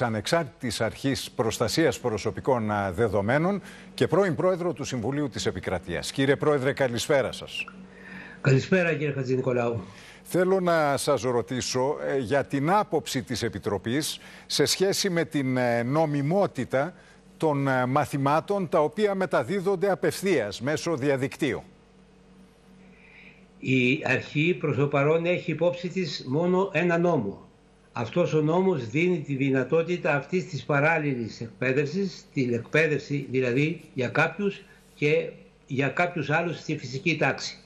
Ανεξάρτητης Αρχής Προστασίας Προσωπικών Δεδομένων και πρώην Πρόεδρο του Συμβουλίου της Επικρατείας. Κύριε Πρόεδρε, καλησπέρα σας. Καλησπέρα κύριε Χατζη Νικολάου. Θέλω να σας ρωτήσω ε, για την άποψη της Επιτροπής σε σχέση με την ε, νομιμότητα των ε, μαθημάτων τα οποία μεταδίδονται απευθείας μέσω διαδικτύου. Η αρχή προς το παρόν έχει υπόψη της μόνο ένα νόμο, αυτός ο νόμος δίνει τη δυνατότητα αυτής της παράλληλης εκπαίδευσης, την εκπαίδευση δηλαδή για κάποιους και για κάποιους άλλους στη φυσική τάξη.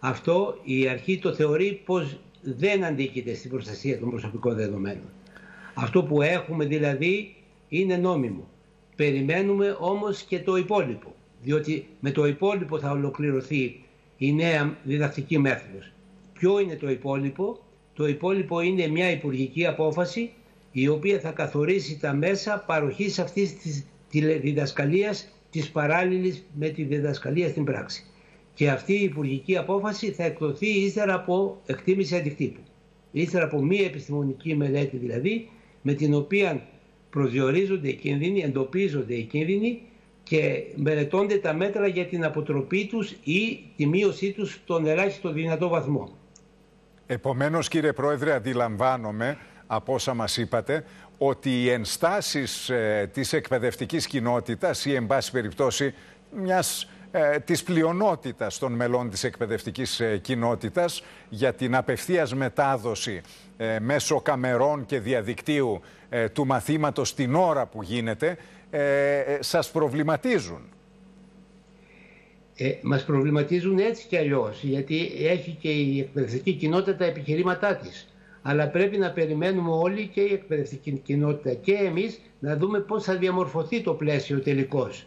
Αυτό η αρχή το θεωρεί πως δεν αντίκειται στην προστασία των προσωπικών δεδομένων. Αυτό που έχουμε δηλαδή είναι νόμιμο. Περιμένουμε όμως και το υπόλοιπο, διότι με το υπόλοιπο θα ολοκληρωθεί η νέα διδακτική μέθοδος. Ποιο είναι το υπόλοιπο, το υπόλοιπο είναι μια υπουργική απόφαση η οποία θα καθορίσει τα μέσα παροχής αυτής της διδασκαλίας της παράλληλης με τη διδασκαλία στην πράξη. Και αυτή η υπουργική απόφαση θα εκδοθεί ύστερα από εκτίμηση αντικτύπου. Ύστερα από μία επιστημονική μελέτη δηλαδή, με την οποία προσδιορίζονται οι κίνδυνοι, εντοπίζονται οι κίνδυνοι και μελετώνται τα μέτρα για την αποτροπή τους ή τη μείωσή τους στον ελάχιστο δυνατό βαθμό. Επομένως, κύριε Πρόεδρε, αντιλαμβάνομαι από όσα μας είπατε ότι οι ενστάσεις ε, της εκπαιδευτικής κοινότητας ή, εν πάση περιπτώσει, μιας ε, της πλειονότητας των μελών της εκπαιδευτικής ε, κοινότητας για την απευθείας μετάδοση ε, μέσω καμερών και διαδικτύου ε, του μαθήματος την ώρα που γίνεται, σας προβληματίζουν ε, μας προβληματίζουν έτσι κι αλλιώς, γιατί έχει και η εκπαιδευτική κοινότητα τα επιχειρήματά της. Αλλά πρέπει να περιμένουμε όλοι και η εκπαιδευτική κοινότητα και εμείς να δούμε πώς θα διαμορφωθεί το πλαίσιο τελικώς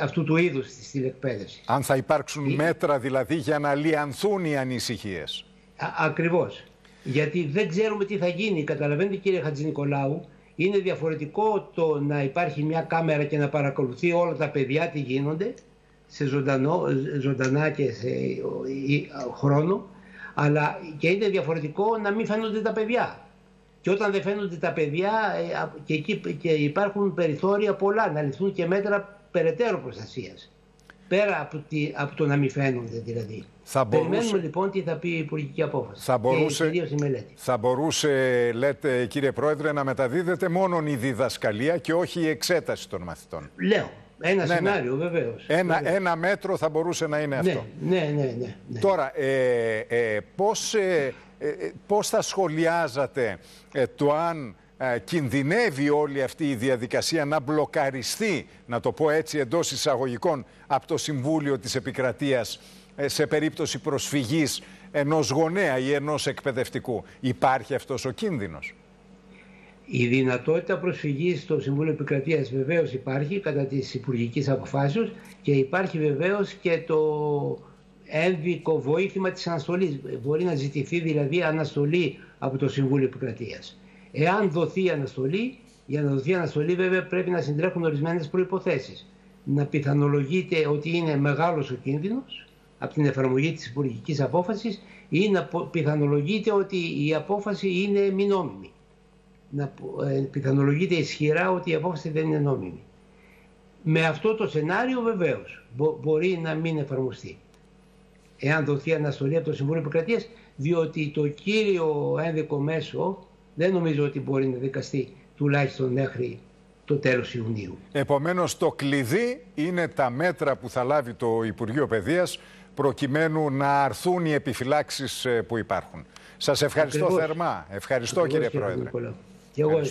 αυτού του είδους της τηλεκπαίδευσης. Αν θα υπάρξουν μέτρα δηλαδή για να λιανθούν οι ανησυχίες. Α, ακριβώς. Γιατί δεν ξέρουμε τι θα γίνει. Καταλαβαίνετε κύριε Χατζηνικολάου, είναι διαφορετικό το να υπάρχει μια κάμερα και να παρακολουθεί όλα τα παιδιά τι γίνονται σε ζωντανό, ζωντανά και σε χρόνο, αλλά και είναι διαφορετικό να μην φαίνονται τα παιδιά. Και όταν δεν φαίνονται τα παιδιά ε, και, εκεί, και υπάρχουν περιθώρια πολλά να ληφθούν και μέτρα περαιτέρω προστασίας. Πέρα από, τη, από το να μην φαίνονται δηλαδή. Θα μπορούσε... Περιμένουμε λοιπόν τι θα πει η Υπουργική Απόφαση. Θα μπορούσε, και η μελέτη. θα μπορούσε, λέτε κύριε Πρόεδρε, να μεταδίδεται μόνο η διδασκαλία και όχι η εξέταση των μαθητών. Λέω. Ένα ναι, ναι. σενάριο, ναι. βεβαίως. Ένα, ένα μέτρο θα μπορούσε να είναι ναι, αυτό. Ναι, ναι, ναι. ναι. Τώρα, ε, ε, πώς, ε, ε, πώς θα σχολιάζατε ε, το αν κινδυνεύει όλη αυτή η διαδικασία να μπλοκαριστεί, να το πω έτσι εντός εισαγωγικών, από το Συμβούλιο της Επικρατείας σε περίπτωση προσφυγής ενός γονέα ή ενός εκπαιδευτικού; Υπάρχει αυτός ο κίνδυνος; Η δυνατότητα προσφυγής στο Συμβούλιο Επικρατείας βεβαίως υπάρχει κατά της υπουργικής αποφάσεως και υπάρχει βεβαίως και το ένδικο βοήθημα της αναστολής. Μπορεί να ζητηθεί δηλαδή αναστολή από το Συμβούλιο Επικρατείας. Εάν δοθεί αναστολή, για να δοθεί αναστολή βέβαια πρέπει να συντρέχουν ορισμένες προϋποθέσεις. Να πιθανολογείται ότι είναι μεγάλος ο κίνδυνος από την εφαρμογή της υπουργικής απόφασης ή να πιθανολογείται ότι η απόφαση είναι μη νόμιμη να ε, πιθανολογείται ισχυρά ότι η απόφαση δεν είναι νόμιμη. Με αυτό το σενάριο βεβαίως μπορεί να μην εφαρμοστεί. Εάν δοθεί αναστολή από το Συμβούλιο Επικρατείας, διότι το κύριο ένδικο μέσο δεν νομίζω ότι μπορεί να δικαστεί τουλάχιστον μέχρι το τέλος Ιουνίου. Επομένως το κλειδί είναι τα μέτρα που θα λάβει το Υπουργείο Παιδείας προκειμένου να αρθούν οι επιφυλάξεις ε, που υπάρχουν. Σας ευχαριστώ θερμά. Ευχαριστώ κύριε Πρόεδρε. Και E agora?